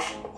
Bye.